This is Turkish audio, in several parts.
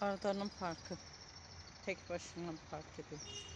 Arda'nın parkı. Tek başına park ediyor.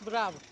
Bravo.